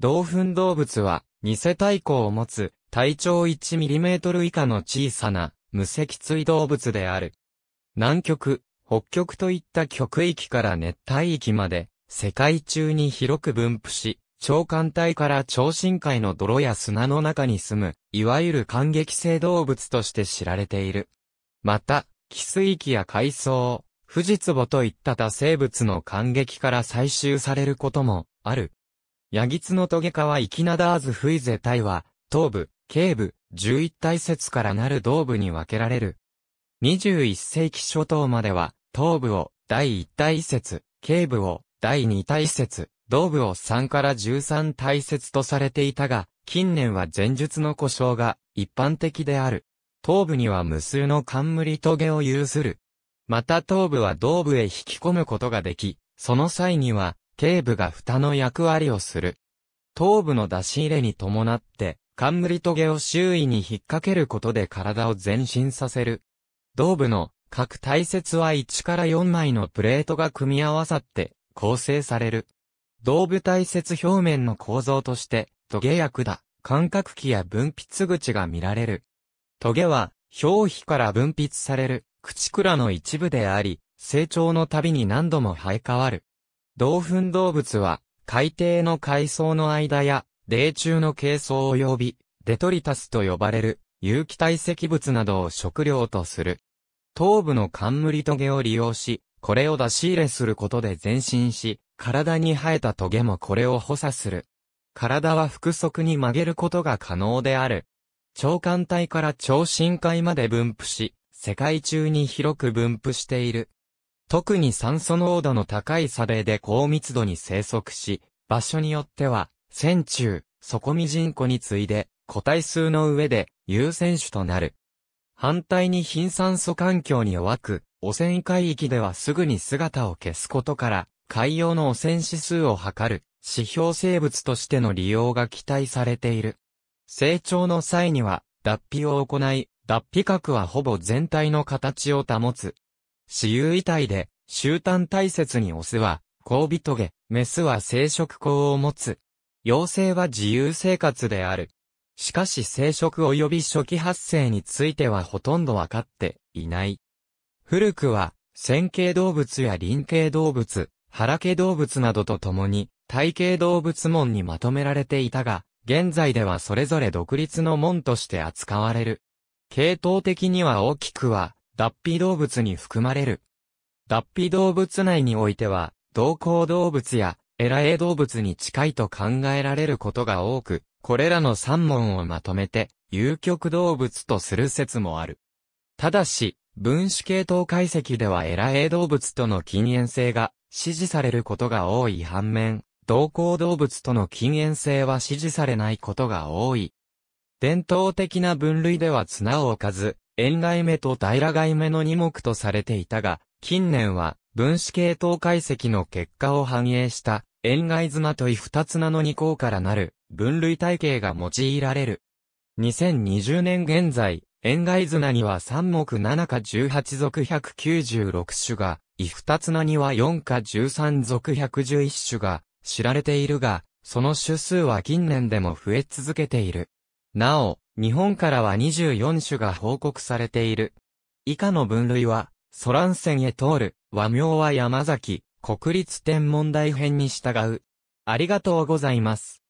同糞動物は、偽体甲を持つ、体長 1mm 以下の小さな、無脊椎動物である。南極、北極といった極域から熱帯域まで、世界中に広く分布し、超艦隊から超深海の泥や砂の中に住む、いわゆる感激性動物として知られている。また、寄水域や海藻、富士壺といった多生物の感激から採集されることもある。ヤギツノトゲカワイキナダーズフイゼ体は、頭部、頸部、11体節からなる胴部に分けられる。21世紀初頭までは、頭部を第1体節、頸部を第2体節、胴部を3から13体節とされていたが、近年は前述の故障が一般的である。頭部には無数の冠トゲを有する。また頭部は胴部へ引き込むことができ、その際には、頸部が蓋の役割をする。頭部の出し入れに伴って、冠トゲを周囲に引っ掛けることで体を前進させる。胴部の各体節は1から4枚のプレートが組み合わさって構成される。胴部体節表面の構造として、トゲや管、感覚器や分泌口が見られる。トゲは、表皮から分泌される。口倉の一部であり、成長のたびに何度も生え変わる。同糞動物は、海底の海藻の間や、泥中の珪藻及び、デトリタスと呼ばれる、有機体積物などを食料とする。頭部の冠トゲを利用し、これを出し入れすることで前進し、体に生えたトゲもこれを補佐する。体は複足に曲げることが可能である。長官体から超深海まで分布し、世界中に広く分布している。特に酸素濃度の高い砂泥で高密度に生息し、場所によっては、線虫、底見人湖に次いで、個体数の上で優先種となる。反対に貧酸素環境に弱く、汚染海域ではすぐに姿を消すことから、海洋の汚染指数を測る指標生物としての利用が期待されている。成長の際には、脱皮を行い、脱皮核はほぼ全体の形を保つ。私有遺体で、集団体節にオスは、交尾トゲ、メスは生殖口を持つ。妖精は自由生活である。しかし生殖及び初期発生についてはほとんどわかっていない。古くは、線形動物や輪形動物、腹系動物などと共に、体系動物門にまとめられていたが、現在ではそれぞれ独立の門として扱われる。系統的には大きくは、脱皮動物に含まれる。脱皮動物内においては、同行動物や、エラエ動物に近いと考えられることが多く、これらの三問をまとめて、有極動物とする説もある。ただし、分子系統解析ではエラエ動物との近縁性が支持されることが多い反面、同行動物との近縁性は支持されないことが多い。伝統的な分類では綱を置かず、円外目と平外目の二目とされていたが、近年は分子系統解析の結果を反映した円外綱とい二綱の二項からなる分類体系が用いられる。2020年現在、円外綱には3目7か18属196種が、異二綱には4か13属111種が知られているが、その種数は近年でも増え続けている。なお、日本からは24種が報告されている。以下の分類は、ソラン線へ通る、和名は山崎、国立天文台編に従う。ありがとうございます。